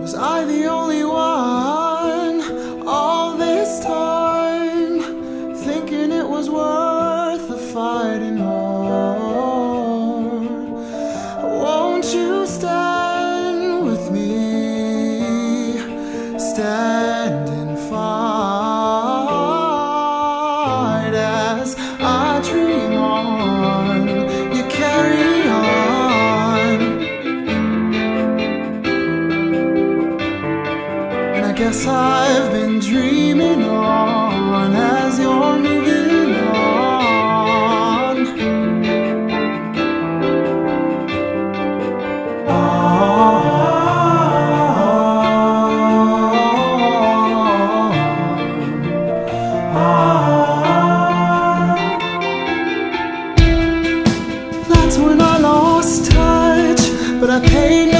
Was I the only one all this time thinking it was worth the fighting more? Won't you stand with me? Stand I've been dreaming on as you're moving on. That's when I lost touch, but I paid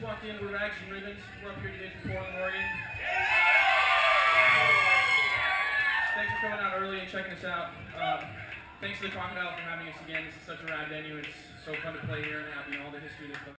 just walked in with rags and ribbons, we're up here today from Portland, Oregon. Thanks for coming out early and checking us out. Um, thanks to the Crocodile for having us again. This is such a rad venue. It's so fun to play here and having all the history that's